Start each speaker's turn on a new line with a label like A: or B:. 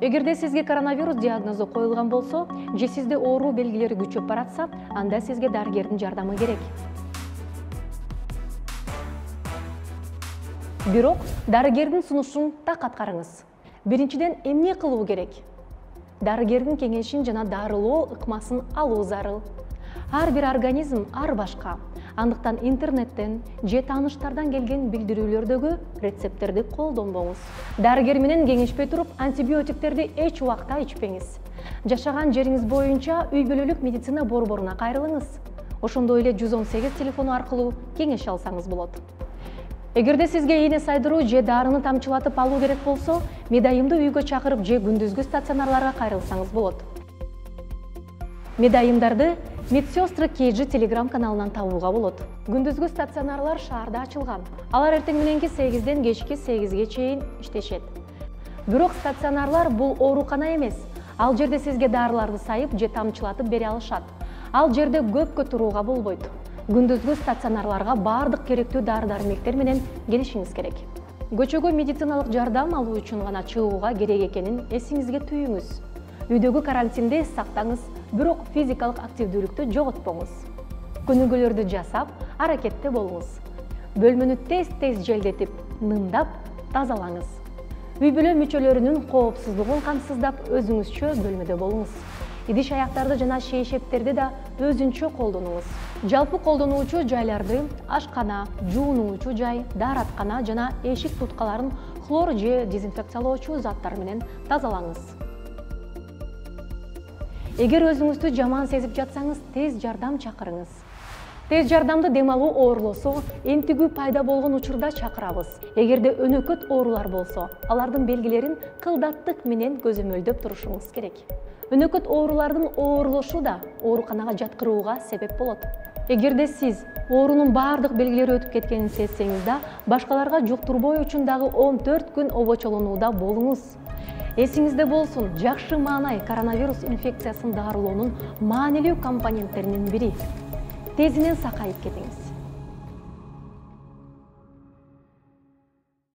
A: эгерде сизге коронавирус диагнозу коюлган болсо же сизде оору белгилери күчөп баратса анда сизге дарыгердин жардамы керек. Бирок дарыгердин сунушун так аткарыңыз. Биринчиден эмне кылуу керек? Дарыгердин кеңешин жана дарылоо ыкмасын алуу зарыл. Ар бир организм ар башка андыктан интернеттен же тааныштардан келген билдирүүлөрдөгү рецепттерди колдонбоңуз. Дарыгер менен кеңешпей туруп антибиотиктерди эч убакта ичпеңиз. Жашаган жериңиз боюнча үй бүлөлүк медицина борборуна кайрылыңыз. Ошондой эле жүз он сегиз телефону аркылуу кеңеш алсаңыз болот. Эгерде сизге ээне сайдыруу же дарыны тамчылатып алуу керек болсо медайымды үйгө чакырып же күндүзгү стационарларга кайрылсаңыз болот. Медайымдарды медсестры kg телеграм каналынан табууга болот. Күндүзгү стационарлар шаарда ачылган. Алар эртең мененки сегизден кечки сегизге чейин иштешет. Бирок стационарлар бул оорукана эмес. Ал жерде сизге дарыларды сайып же тамчылатып бере алышат. Ал жерде көпкө турууга болбойт. Күндүзгү стационарларга баардык керектүү дары дармектер менен келишиңиз керек. Көчөгө медициналык жардам алуу үчүн гана чыгууга керек экенин эсиңизге түйүңүз үйдөгү карантинди сактаңыз бирок физикалык активдүүлүктү жоготпоңуз көнүгүүлөрдү жасап аракетте болуңуз бөлмөнү тез тез желдетип нымдап тазалаңыз. Үй бүлө мүчөлөрүнүн коопсуздугун камсыздап өзүңүзчө бөлмөдө болуңуз идиш аяктарды жана шейшептерди да өзүнчө колдонуңуз жалпы колдонуучу жайларды ашкана жуунуучу жай даараткана жана эшик туткаларын хлор же дезинфекциялоочу заттар менен тазалаңыз. Эгер өзүңүздү жаман сезип жатсаңыз тез жардам чакырыңыз. Тез жардамды дем алуу оорлосо энтигүү пайда болгон учурда чакырабыз. Эгерде өнөкөт оорулар болсо алардын белгилерин кылдаттык менен көзөмөлдөп турушуңуз керек. Өнөкөт оорулардын оорлошу да ооруканага жаткырууга себеп болот. Эгерде сиз оорунун баардык белгилери өтүп кеткенин сезсеңиз да башкаларга жуктурбоо үчүн дагы он төрт күн обочолонууда болуңуз Есіңізді болсын, жақшы маңай коронавирус инфекциясын дағарылуының маанилүү компоненттерінің бири. Тезинен сақайып кетіңіз.